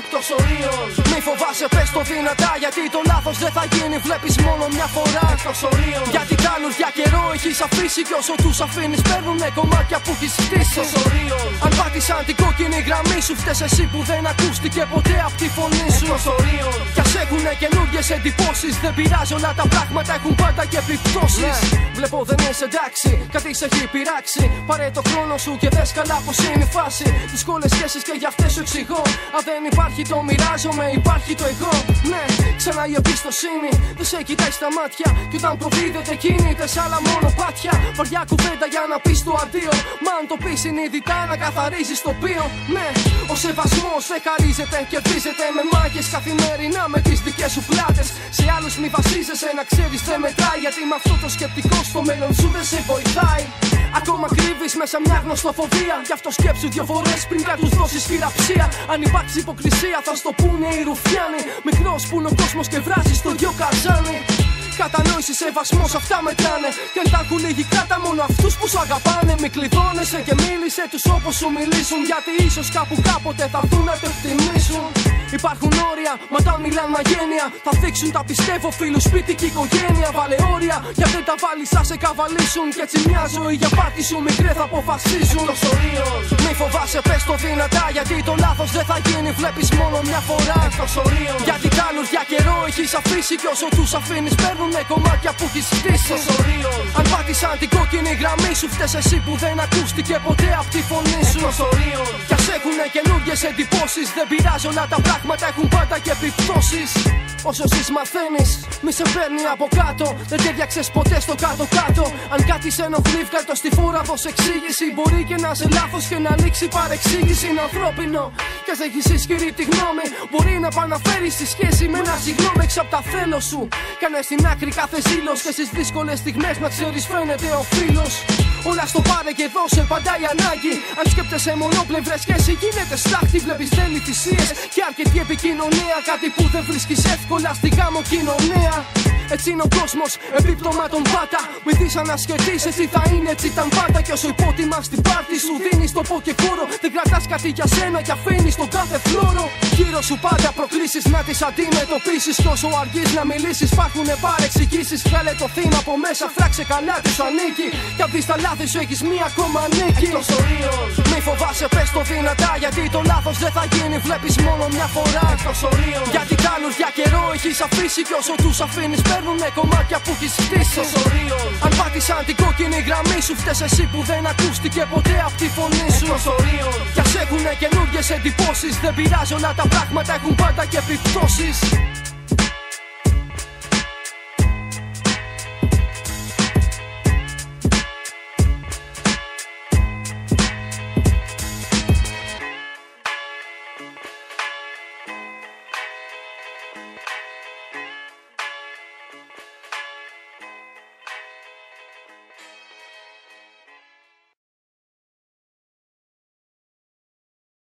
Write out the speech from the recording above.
Εκτός ορίων Μη φοβάσαι πεστό δυνατά Γιατί το λάθος δεν θα γίνει. Βλέπεις μόνο μια φορά. Εκτός ορίων Γιατί κάνουν για καιρό έχεις αφήσει Κι όσο τους αφήνεις παίρνουνε κομμάτια που έχεις χτίσει. Εκτός ορίων Αν πάτησαν την κόκκινη γραμμή σου φταίει εσύ που δεν ακούστηκε ποτέ αυτή τη φωνή σου. Εκτός ορίων καινούργιες εντυπώσεις, δεν πειράζει όλα τα πράγματα έχουν πάντα και επιπτώσεις. Ναι. Βλέπω δεν είσαι εντάξει, κάτι σε έχει πειράξει. Πάρε το χρόνο σου και δες καλά πω είναι η φάση. Δύσκολες σχέσεις και για αυτές σου εξηγώ. Αν δεν υπάρχει το μοιράζομαι, υπάρχει το εγώ. Ναι, ξανά η εμπιστοσύνη δεν σε κοιτάει στα μάτια. Και όταν προδίδεται κινείται σε άλλα μόνο πάτια. Βαριά κουβέντα για να πεις το αντίο. Μα αν το πεις συνειδητά να καθαρίζεις το πίο. Ναι, ο σεβασμός δεν χαρίζεται, κερδίζεται με μάχες καθημερινά με τις δικές σου πλάτες. Σε άλλους μη βασίζεσαι να ξέρεις δεν μετράει. Γιατί με αυτό το σκεπτικό στο μέλλον σου δεν σε βοηθάει. Ακόμα κρύβεις μέσα μια γνωστοφοβία. Γι' αυτό σκέψου δύο φορές πριν να τους δώσεις χειραψία. Αν υπάρξει υποκρισία, θα στο πούνε οι ρουφιάνοι. Μικρός που είναι ο κόσμος και βράζει στο δυο καζάνι. Κατανόησης, σεβασμός, αυτά μετράνε. Και αν τα έχουν λίγοι κράτα μόνο αυτούς που σου αγαπάνε. Μη κλειδώνεσαι και μίλησε τους όπως σου μιλήσουν. Γιατί ίσως κάπου κάποτε θα έρθουν να το εκτιμήσουν. Υπάρχουν όρια, μα όταν μιλάνε μαγένεια θα δείξουν τα πιστεύω φίλους, σπίτι και οικογένεια. Βάλε όρια, για δεν τα βάλεις, θα σε καβαλήσουν. Και έτσι μια ζωή για πάτη σου μικρέ θα αποφασίζουν. Το μη φοβάσαι, πες το δυνατά. Γιατί το λάθος δεν θα γίνει, βλέπεις μόνο μια φορά. Το γιατί κάνουν για καιρό έχεις αφήσει και όσο τους αφήνεις παίρνουν κομμάτια που έχεις στήσει. Αν πάτησαν την κόκκινη γραμμή σου, φταίει εσύ που δεν ακούστηκε ποτέ από τη φωνή σου. Κι ας έχουν καινούργιες εντυπώσεις, δεν πειράζει όλα τα πράγματα έχουν πάντα και επιπτώσεις. Όσο ζει μαθαίνει, μη σε παίρνει από κάτω. Δεν τέριαξε ποτέ στο κάτω-κάτω. Αν κάτι σε ενοχλεί, βγάλει στη φόρα δώσ' εξήγηση. Μπορεί και να σε λάθος και να λήξει παρεξήγηση. Είναι ανθρώπινο. Και α έχεις ισχυρή τη γνώμη, μπορεί να παναφέρεις στη σχέση με ένα συγγνώμη έξω από τα θέλω σου. Κάνε στην άκρη κάθε ζήλο και στις δύσκολες στιγμές να ξέρεις φαίνεται ο φίλος. Όλα στο πάρε και δώσε πάντα η ανάγκη. Αν σκέπτεσαι μονοπλευρές σχέση, γίνεται στάχτη. Βλέπεις θέλει θυσίε και αρκετή επικοινωνία. Κάτι που δεν βρίσκεις εύκολα στη γάμο κοινωνία. Έτσι είναι ο κόσμος, επίπτωμα των πάτα. Μη δεις ανασχετήσει, τι θα είναι, έτσι ήταν πάντα. Και όσο υπότιμα στην πάρτι σου δίνεις το πω και χώρο. Δεν κρατάς κάτι για σένα και αφήνεις τον κάθε φλόρο. Γύρω σου πάντα προκλήσεις να τις αντιμετωπίσεις. Και όσο αργείς να μιλήσεις, υπάρχουν παρεξηγήσει. Βγάλε το θύμα από μέσα, φράξε καλά τι σου ανήκει. Και αν δει τα λάθη σου, έχεις μία ακόμα νίκη. Εκτός Μη φοβάσαι, πες το δυνατά. Γιατί το λάθος δεν θα γίνει, βλέπεις μόνο μια φορά. Εκτός Γιατί κάνουν για καιρό έχεις αφήσει. Και όσο τους αφήνεις, παίρνουν κομμάτια που έχεις στήσει. Αν πάτησαν την κόκκινη γραμμή σου, φταίει εσύ που δεν ακούστηκε ποτέ από τη φωνή σου. Κι ας έχουν καινούργιες εντυπώσεις, δεν πειράζει όλα τα πράγματα έχουν πάντα και επιπτώσεις.